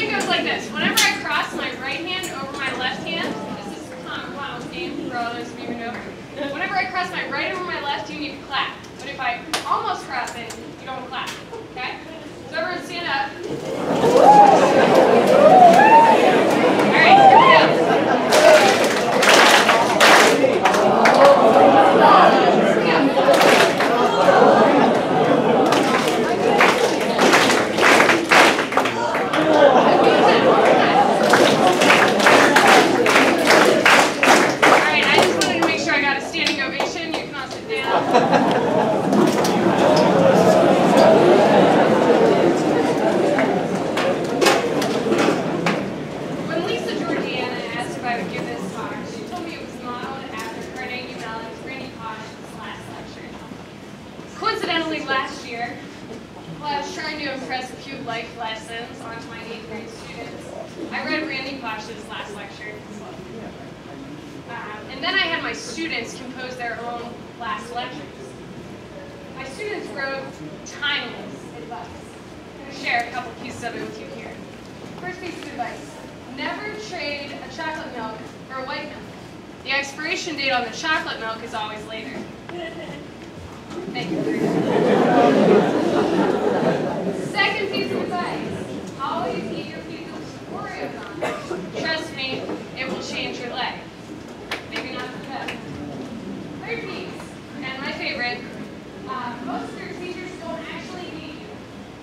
Game goes like this. Whenever I cross my right hand over my left hand, this is Tom McConnell's game for all those of you who know. Whenever I cross my right over my left, you need to clap. But if I almost cross it, you don't clap. Okay? So everyone stand up. All right, here we go. All right, I just wanted to make sure I got a standing ovation. You can all sit down. When Lisa Georgiana asked if I would give this talk, she told me it was modeled after Carnegie Mellon's Randy Pausch's last lecture. Coincidentally, last year, while I was trying to impress a few life lessons onto my eighth grade students, I read Randy Pausch's last lecture. Um, and then I had my students compose their own last lectures. My students wrote timeless advice. I'm going to share a couple pieces of it with you here. First piece of advice, never trade a chocolate milk for a white milk. The expiration date on the chocolate milk is always later. Thank you. Second piece of advice, always eat your pizza with Oreos on it. Trust me, it will change your life. Maybe not for the best. And my favorite, uh, most of your teachers don't actually need you.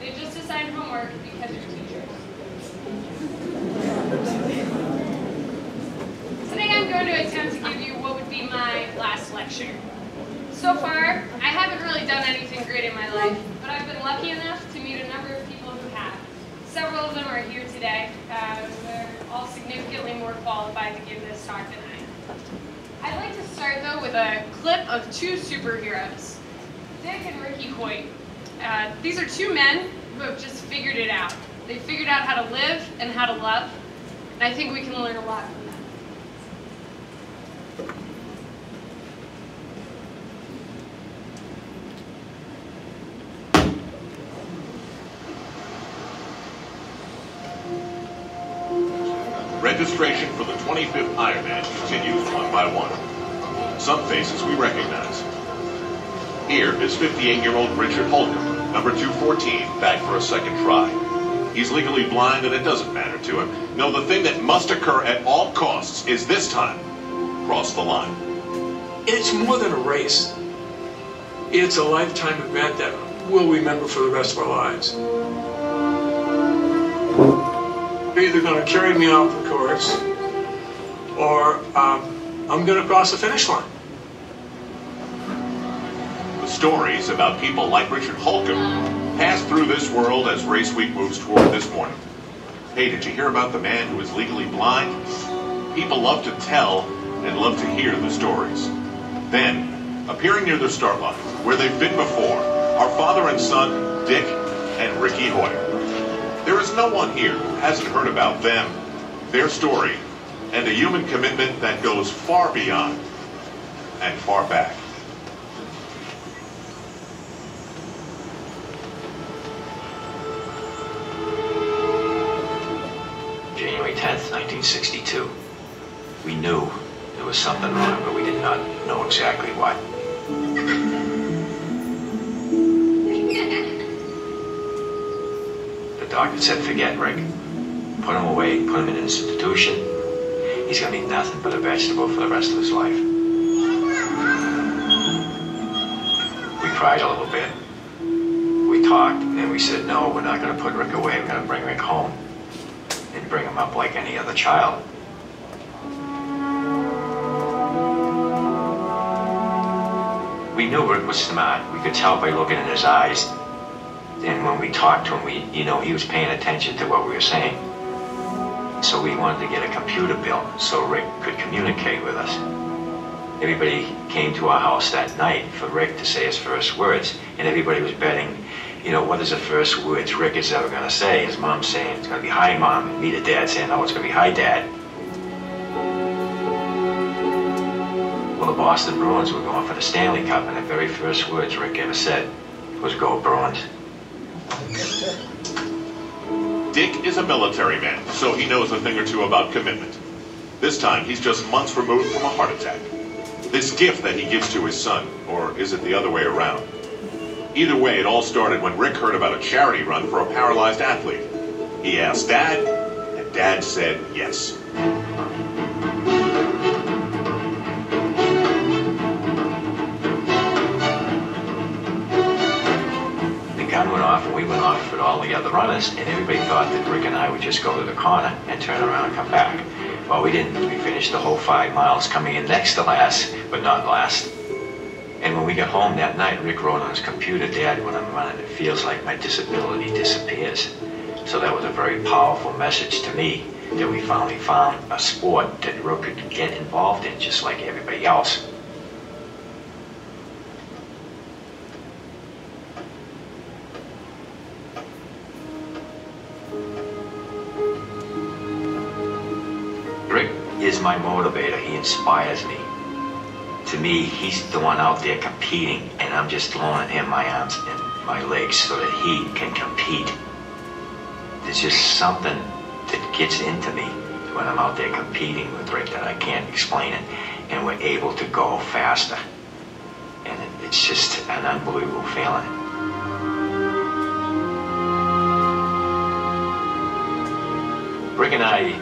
They just assign homework because you're teachers. Today I'm going to attempt to give you what would be my last lecture. So far, I haven't really done anything great in my life, but I've been lucky enough to meet a number of people who have. Several of them are here today. Uh, they're all significantly more qualified to give this talk than I am. I'd like to start, though, with a clip of two superheroes, Dick and Ricky Hoyt. Uh, these are two men who have just figured it out. They figured out how to live and how to love, and I think we can learn a lot from them. Registration for the 25th Ironman continues one by one. Some faces we recognize. Here is 58-year-old Richard Holcomb, number 214, back for a second try. He's legally blind and it doesn't matter to him. No, the thing that must occur at all costs is this time, cross the line. It's more than a race. It's a lifetime event that we'll remember for the rest of our lives. They're either going to carry me off the course, or um, I'm going to cross the finish line. Stories about people like Richard Holcomb pass through this world as Race Week moves toward this morning. Hey, did you hear about the man who is legally blind? People love to tell and love to hear the stories. Then, appearing near the start line, where they've been before, are father and son, Dick and Ricky Hoyt. There is no one here who hasn't heard about them, their story, and a human commitment that goes far beyond and far back. 1962. We knew there was something wrong, but we did not know exactly what. The doctor said, forget Rick. Put him away, put him in an institution. He's gonna be nothing but a vegetable for the rest of his life. We cried a little bit. We talked and we said, no, we're not gonna put Rick away, we're gonna bring Rick home and bring him up like any other child. We knew Rick was smart. We could tell by looking in his eyes. And when we talked to him, we, you know, he was paying attention to what we were saying. So we wanted to get a computer built so Rick could communicate with us. Everybody came to our house that night for Rick to say his first words, and everybody was betting, you know, what is the first words Rick is ever going to say? His mom saying it's going to be hi, mom, and me, dad, saying, oh, it's going to be hi, dad. Boston Bruins were going for the Stanley Cup, and the very first words Rick ever said was "Go Bruins." Dick is a military man, so he knows a thing or two about commitment. This time, he's just months removed from a heart attack. This gift that he gives to his son, or is it the other way around? Either way, it all started when Rick heard about a charity run for a paralyzed athlete. He asked Dad, and Dad said yes. All the other runners, and everybody thought that Rick and I would just go to the corner and turn around and come back. Well, we didn't. We finished the whole five miles, coming in next to last, but not last. And when we got home that night, Rick wrote on his computer, Dad, when I'm running, it feels like my disability disappears. So that was a very powerful message to me that we finally found a sport that Rick could get involved in just like everybody else. Inspires me. To me, he's the one out there competing, and I'm just loaning him my arms and my legs so that he can compete. There's just something that gets into me when I'm out there competing with Rick that I can't explain it, and we're able to go faster. And it's just an unbelievable feeling. Rick and I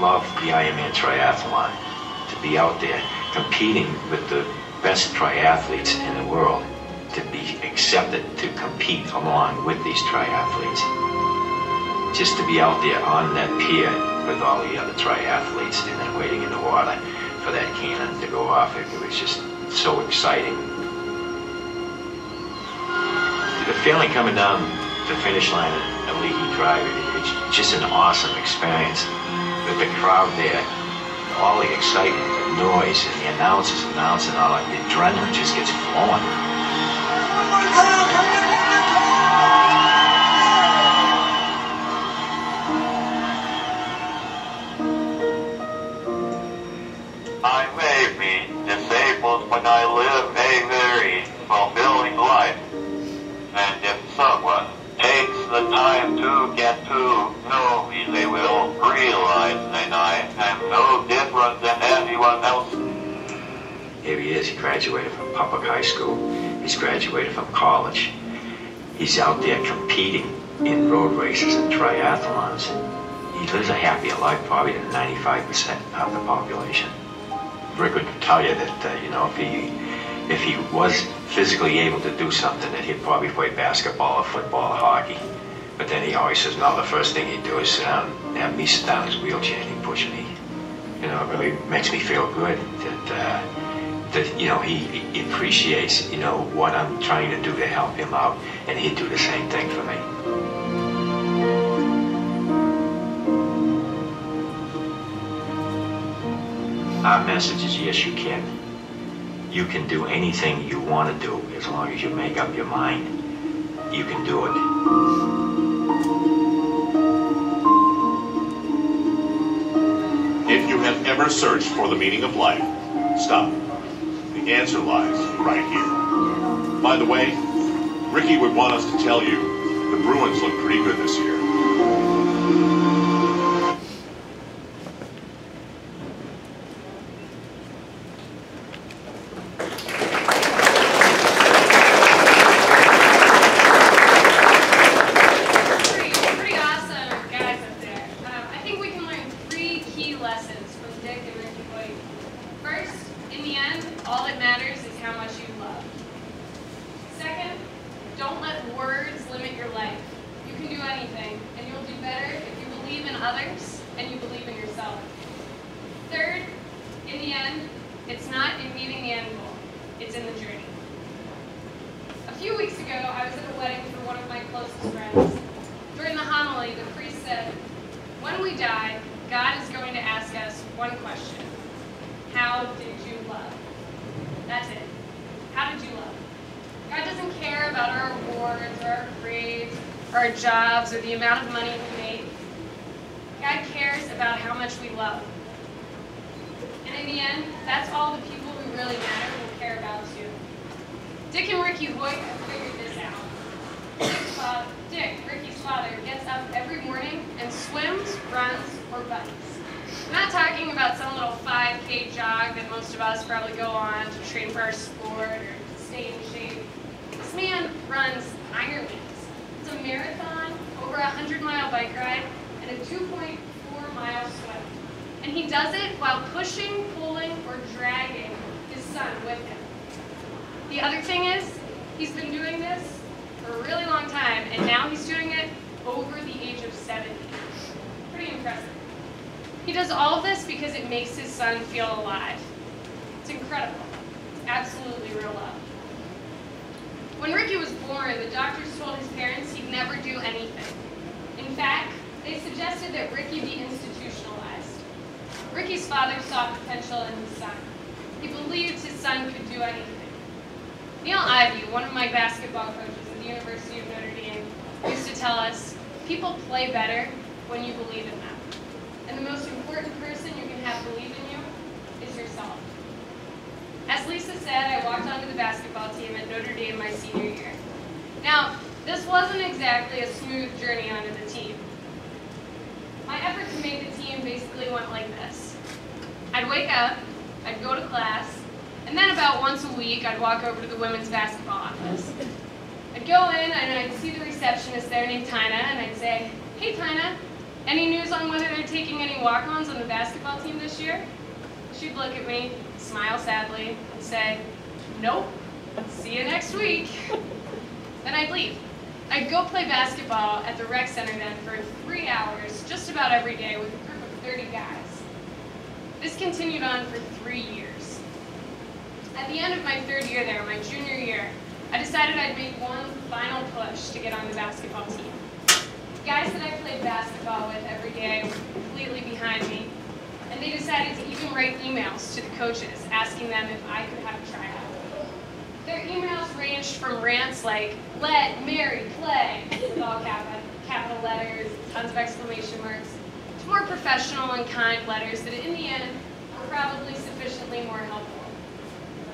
love the Ironman triathlon. To be out there competing with the best triathletes in the world, to be accepted to compete along with these triathletes. Just to be out there on that pier with all the other triathletes and then waiting in the water for that cannon to go off, it, was just so exciting. The feeling coming down the finish line at Ali'i Drive, it- it's just an awesome experience. With the crowd there, all the excitement, the noise, and the announcers announcing, all that, the adrenaline just gets flowing. High school, he's graduated from college. He's out there competing in road races and triathlons. He lives a happier life probably than 95% of the population. Rick would tell you that, uh, you know, if he, if he was physically able to do something, that he'd probably play basketball or football or hockey. But then he always says, no, the first thing he'd do is sit down, have me sit down in his wheelchair and he'd push me. You know, it really makes me feel good that, uh, that, you know, he, appreciates, you know, what I'm trying to do to help him out, and he'd do the same thing for me. Our message is yes, you can. You can do anything you want to do as long as you make up your mind. You can do it. If you have ever searched for the meaning of life, stop. The answer lies right here. By the way, Ricky would want us to tell you the Bruins look pretty good this year. Pretty, pretty awesome guys up there. Um, I think we can learn three key lessons from Dick and Ricky Hoyt. First, in the end, all that matters is how much you love. Second, don't let words limit others, and you believe in yourself. Third, in end, it's not in meeting the end goal, it's in the journey. A few weeks ago, I was at a wedding for one of my closest friends. During the homily, the priest said, When we die, God is going to ask us one question How did you love? That's it. How did you love? God doesn't care about our awards or our grades or our jobs or the amount of money we make. God cares about how much we love. In the end, that's all the people who really matter will care about too. Dick and Ricky Hoyt have figured this out. Dick, Ricky's father, gets up every morning and swims, runs, or bikes. I'm not talking about some little 5K jog that most of us probably go on to train for our sport or to stay in shape. This man runs Ironmans. It's a marathon, over a 100 mile bike ride, and a 2.4 mile swim. And he does it while pushing, pulling, or dragging his son with him. The other thing is, he's been doing this for a really long time, and now he's doing it over the age of 70. Pretty impressive. He does all of this because it makes his son feel alive. It's incredible. It's absolutely real love. When Ricky was born, the doctors told his parents he'd never do anything. In fact, they suggested that Ricky be institutionalized. Ricky's father saw potential in his son. He believed his son could do anything. Niele Ivey, one of my basketball coaches at the University of Notre Dame, used to tell us, people play better when you believe in them. And the most important person you can have believe in you is yourself. As Lisa said, I walked onto the basketball team at Notre Dame my senior year. Now, this wasn't exactly a smooth journey onto the team. My effort to make the team basically went like this. I'd wake up, I'd go to class, and then about once a week I'd walk over to the women's basketball office. I'd go in and I'd see the receptionist there named Tina, and I'd say, Hey Tina, any news on whether they're taking any walk-ons on the basketball team this year? She'd look at me, smile sadly, and say, Nope, see you next week. Then I'd leave. I'd go play basketball at the rec center then for three hours, just about every day, with a group of 30 guys. This continued on for three years. At the end of my third year there, my junior year, I decided I'd make one final push to get on the basketball team. The guys that I played basketball with every day were completely behind me, and they decided to even write emails to the coaches asking them if I could have a tryout. Their emails ranged from rants like, let Mary play, with all capital, capital letters, tons of exclamation marks, to more professional and kind letters that in the end were probably sufficiently more helpful.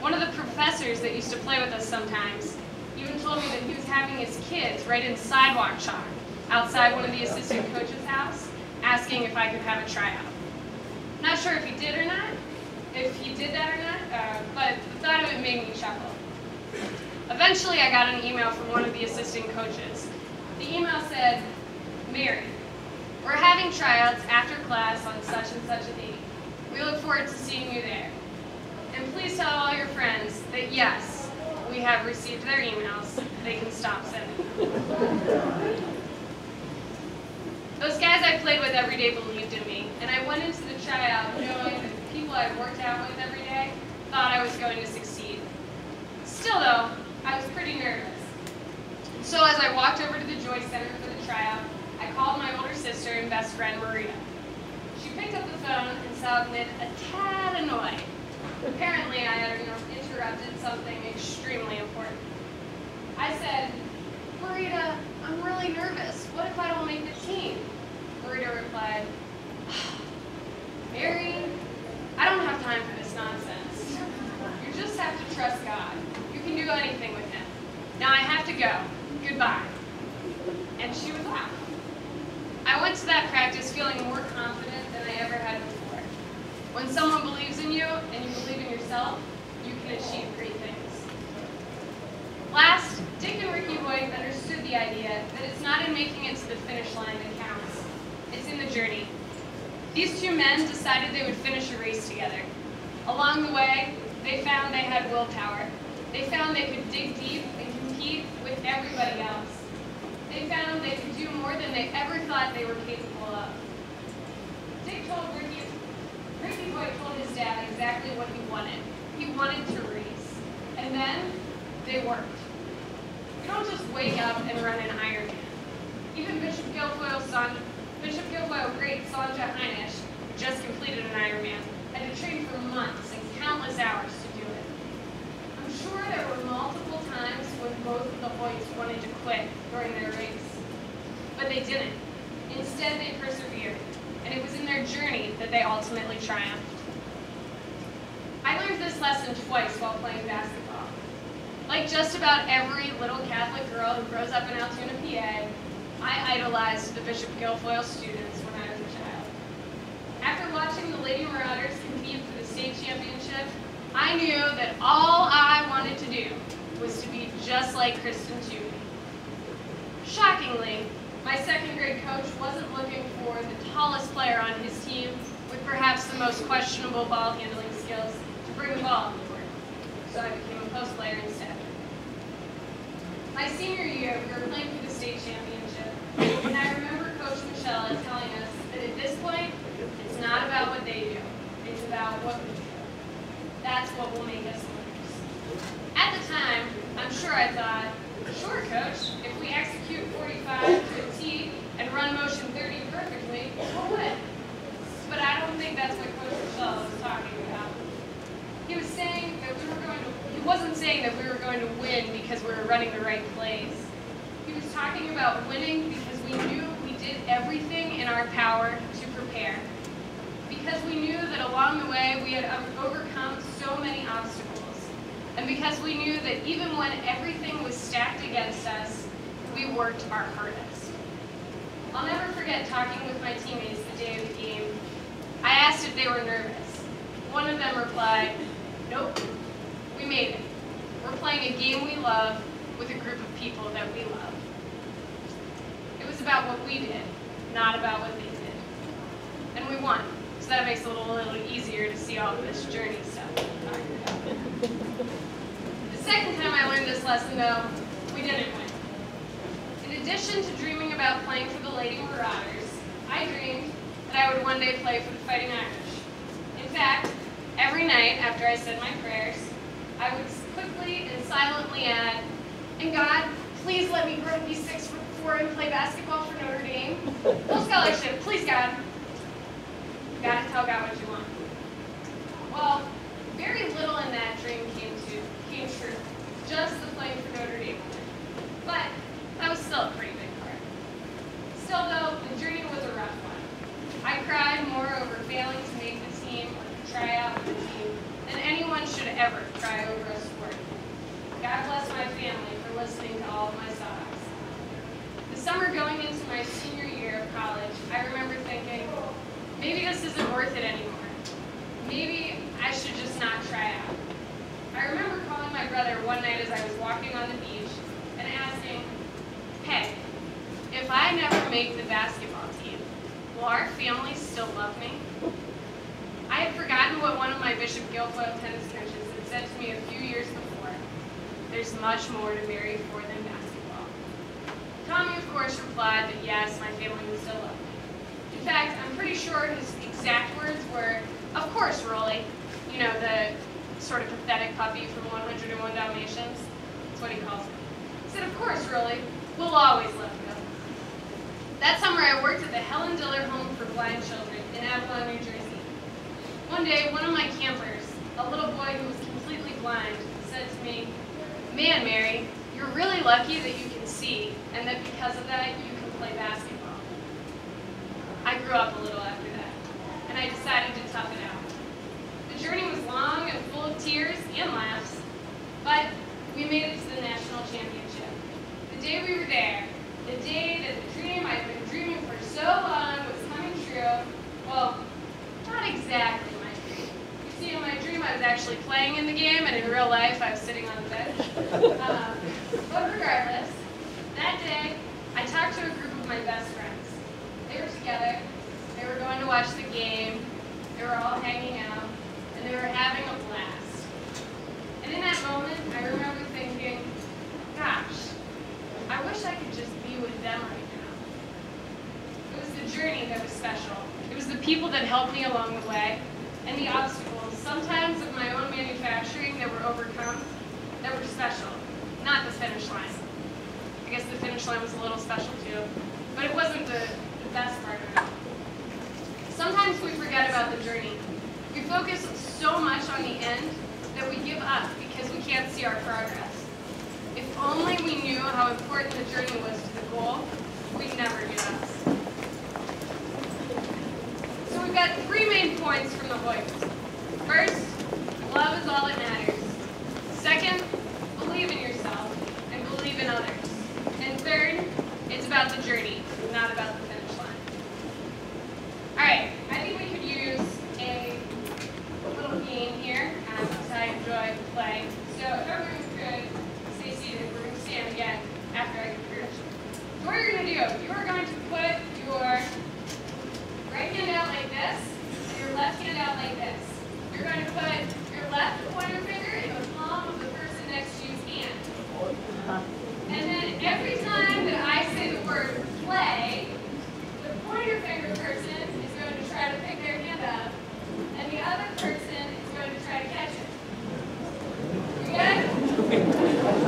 One of the professors that used to play with us sometimes even told me that he was having his kids write in sidewalk chalk outside one of the assistant coach's house asking if I could have a tryout. Not sure if he did or not, if he did that or not, uh, but the thought of it made me chuckle. Eventually, I got an email from one of the assistant coaches. The email said, Mary, we're having tryouts after class on such and such a date. We look forward to seeing you there. And please tell all your friends that yes, we have received their emails. They can stop sending them. Those guys I played with every day believed in me, and I went into the tryout knowing that the people I worked out with every day thought I was going to succeed. Still though, I was pretty nervous. So as I walked over to the Joyce Center for the tryout, I called my older sister and best friend, Marita. She picked up the phone and sounded a tad annoyed. Apparently, I had interrupted something extremely important. I said, Marita, I'm really nervous. What if I don't make the team? Marita replied, ah, Mary, I don't have time for this nonsense. You just have to trust God. You can do anything with Him. Now I have to go. Goodbye. And she would laugh. I went to that practice feeling more confident than I ever had before. When someone believes in you and you believe in yourself, you can achieve great things. Last, Dick and Ricky Hoyt understood the idea that it's not in making it to the finish line that counts. It's in the journey. These two men decided they would finish a race together. Along the way, they found they had willpower. They found they could dig deep everybody else. They found they could do more than they ever thought they were capable of. Dick told Ricky, Ricky Boy told his dad exactly what he wanted. He wanted to race. And then they worked. You don't just wake up and run an Ironman. Even Bishop Guilfoyle's son, Bishop Guilfoyle great Sonja Heinisch, just completed an Ironman, had to train for months and countless hours sure there were multiple times when both of the Hoyts wanted to quit during their race. But they didn't. Instead, they persevered, and it was in their journey that they ultimately triumphed. I learned this lesson twice while playing basketball. Like just about every little Catholic girl who grows up in Altoona, PA, I idolized the Bishop Guilfoyle students when I was a child. After watching the Lady Marauders compete for the state championship, I knew that all I wanted to do was to be just like Kristen Toohey. Shockingly, my second grade coach wasn't looking for the tallest player on his team with perhaps the most questionable ball handling skills to bring the ball on the court. So I became a post player instead. My senior year, we were playing for the state championship, and I remember Coach Michelle telling us that at this point, it's not about what they do, it's about what we do. That's what will make us winners. At the time, I'm sure I thought, sure, coach, if we execute 45 to a T and run motion 30 perfectly, we'll win. But I don't think that's what Coach Michelle was talking about. He was saying that we were going to, he wasn't saying that we were going to win because we were running the right plays. He was talking about winning because we knew we did everything in our power to prepare. Because we knew that along the way we had overcome so many obstacles. And because we knew that even when everything was stacked against us, we worked our hardest. I'll never forget talking with my teammates the day of the game. I asked if they were nervous. One of them replied, nope, we made it. We're playing a game we love with a group of people that we love. It was about what we did, not about what they did. And we won, a little, little easier to see all of this journey stuff. The second time I learned this lesson, though, we didn't win. In addition to dreaming about playing for the Lady Marauders, I dreamed that I would one day play for the Fighting Irish. In fact, every night after I said my prayers, I would quickly and silently add, and God, please let me grow to be six foot four and play basketball for Notre Dame. Full scholarship, please God. You gotta tell God what you want. Well, very little in that dream came to came true. Just the playing for Notre Dame. But that was still a pretty big part. Still though, the journey was a rough one. I cried more over failing to make the team or to try out for the team than anyone should ever cry over a sport. God bless my family for listening to all of my sobs. The summer going into my senior year of college, I remember thinking, maybe this isn't worth it anymore. Maybe I should just not try out. I remember calling my brother one night as I was walking on the beach and asking, hey, if I never make the basketball team, will our family still love me? I had forgotten what one of my Bishop Guilfoyle tennis coaches had said to me a few years before. There's much more to marry for than basketball. Tommy, of course, replied that yes, my family would still love me. Fact, I'm pretty sure his exact words were, of course, Rolly. You know, the sort of pathetic puppy from 101 Dalmatians. That's what he calls me. He said, of course, Rolly, we'll always love you. That summer, I worked at the Helen Diller Home for Blind Children in Avalon, New Jersey. One day, one of my campers, a little boy who was completely blind, said to me, Man, Mary, you're really lucky that you can see, and that because of that, you can play basketball. I grew up a little after that, and I decided to tough it out. The journey was long and full of tears and laughs, but we made it to the national championship. The day we were there, the day that the dream I'd been dreaming for so long was coming true, well, not exactly my dream. You see, in my dream, I was actually playing in the game, and in real life, I was sitting on the bench. Um, but regardless, that day, I talked to a group of my best friends. They were together. They were going to watch the game. They were all hanging out. And they were having a blast. And in that moment, I remember thinking, gosh, I wish I could just be with them right now. It was the journey that was special. It was the people that helped me along the way and the obstacles, sometimes of my own manufacturing that were overcome, that were special, not the finish line. I guess the finish line was a little special too, but it wasn't the part. Sometimes we forget about the journey. We focus so much on the end that we give up because we can't see our progress. If only we knew how important the journey was to the goal, we'd never give up. So we've got three main points from the voice. First, love is all that matters. Second, believe in yourself and believe in others. And third, it's about the journey, not about the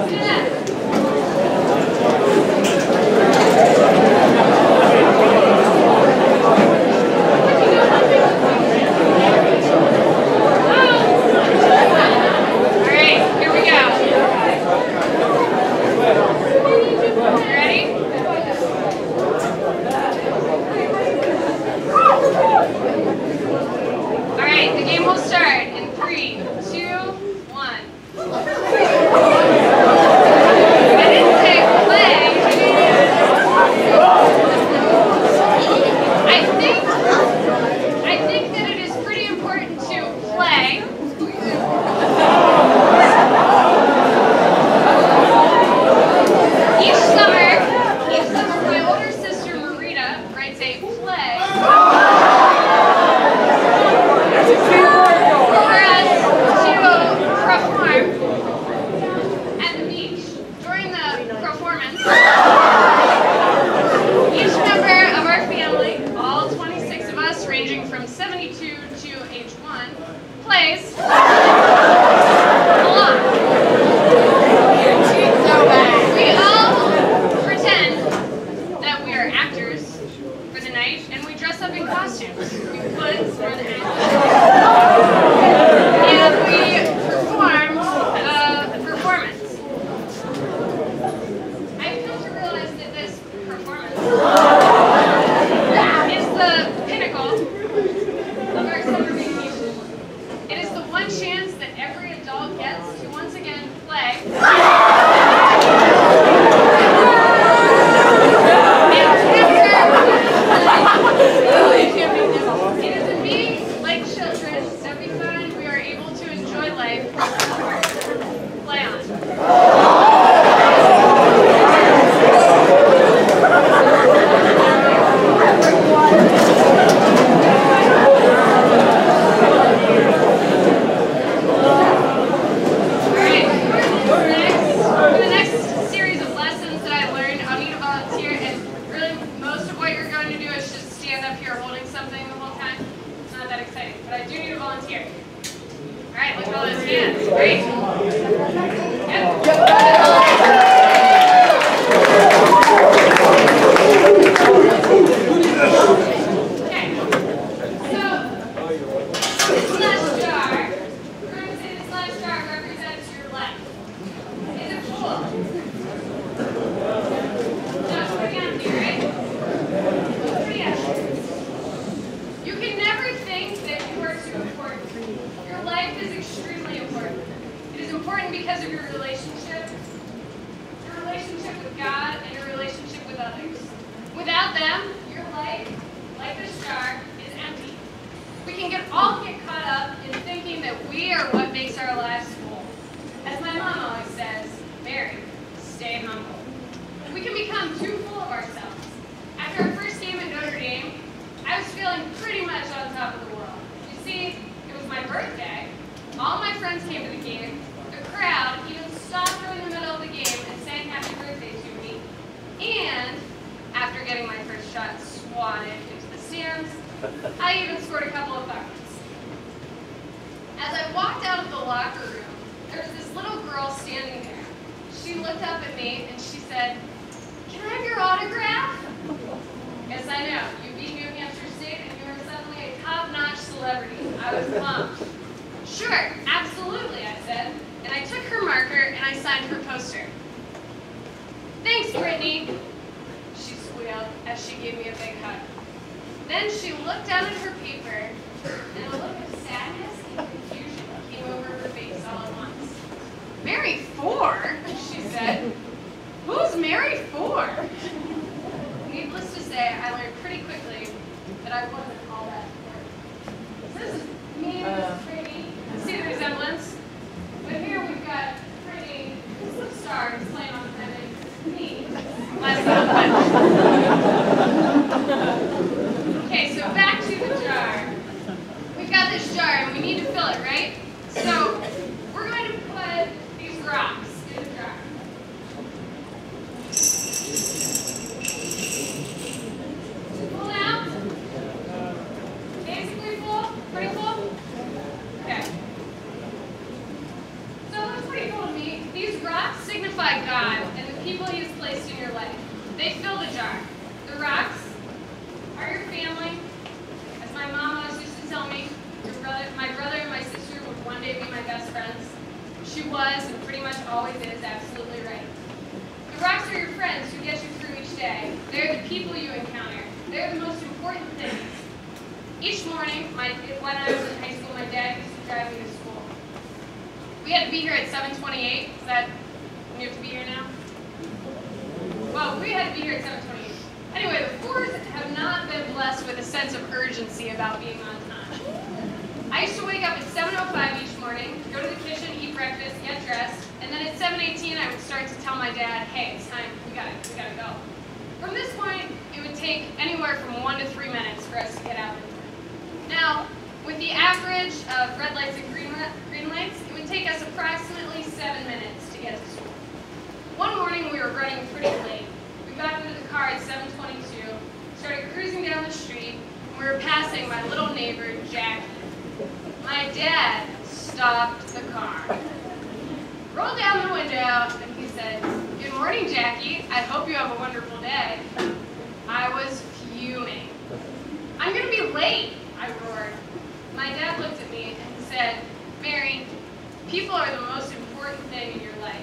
进来 always is absolutely right. The rocks are your friends who get you through each day. They're the people you encounter. They're the most important things. Each morning, my, when I was in high school, my dad used to drive me to school. We had to be here at 728, stopped the car, rolled down the window, and he said, Good morning, Jackie. I hope you have a wonderful day. I was fuming. I'm going to be late, I roared. My dad looked at me and said, Mary, people are the most important thing in your life.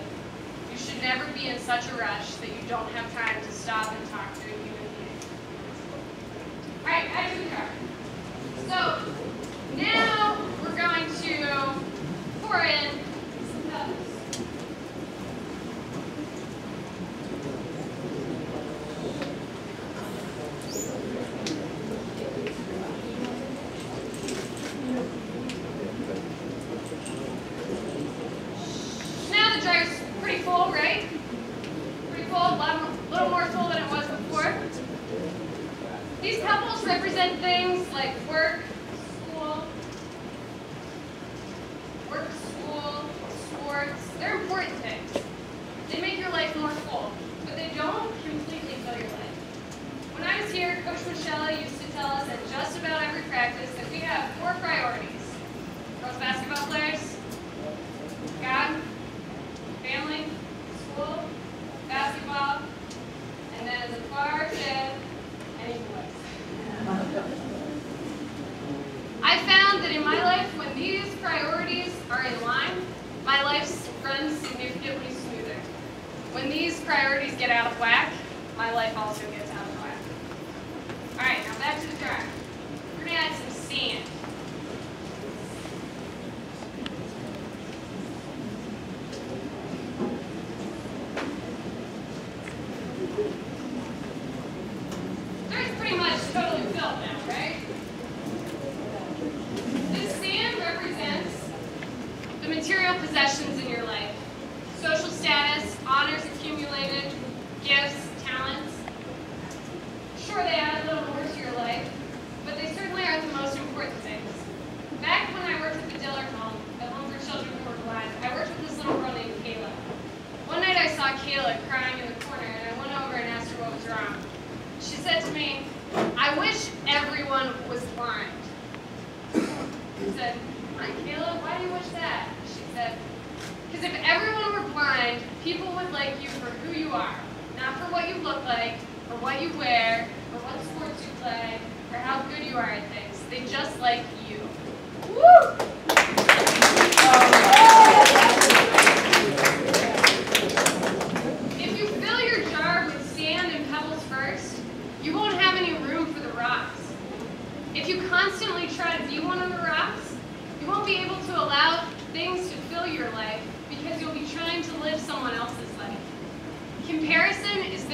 You should never be in such a rush that you don't have time to stop and talk to a human being. All right, back to the car. So now we're going to Corin get more full, but they don't completely fill your life. When I was here, Coach Michelle used to tell us that just about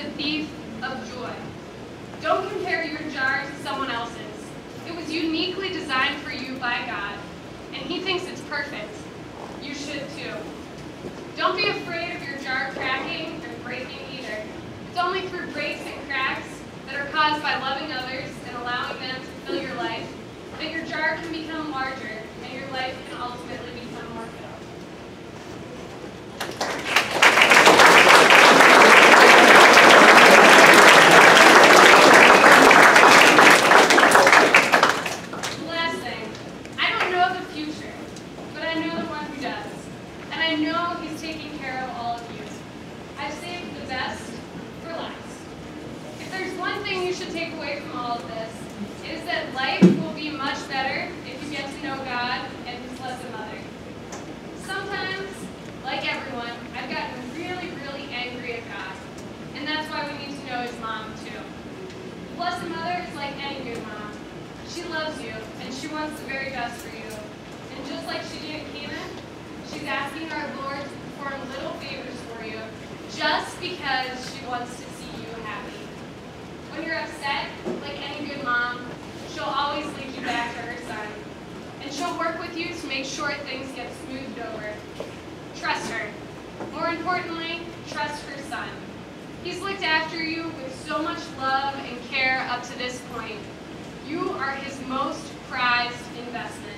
the thief of joy. Don't compare your jar to someone else's. It was uniquely designed for you by God, and He thinks it's perfect. You should too. Don't be afraid of your jar cracking and breaking either. It's only through breaks and cracks that are caused by loving others and allowing them to fill your life that your jar can become larger and your life can ultimately become more filled. Last thing, I don't know the future, but I know the one who does. And I know he's taking care of all of you. I've saved the best for last. If there's one thing you should take away from all of this, it is that life will be much better if you get to know God and his blessed mother. Sometimes, like everyone, I've gotten really, really angry at God. And that's why we need to know his mom too. The Blessed Mother is like any good mom. She loves you, and she wants the very best for you. And just like she did at Cana, she's asking our Lord to perform little favors for you, just because she wants to see you happy. When you're upset, like any good mom, she'll always lead you back to her son. And she'll work with you to make sure things get smoothed over. Trust her. More importantly, trust her son. He's looked after you with so much love and care up to this point. You are his most prized investment.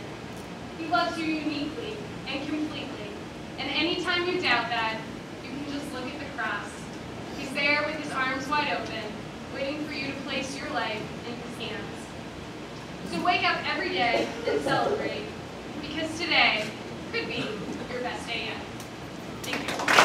He loves you uniquely and completely. And anytime you doubt that, you can just look at the cross. He's there with his arms wide open, waiting for you to place your life in his hands. So wake up every day and celebrate, because today could be your best day yet.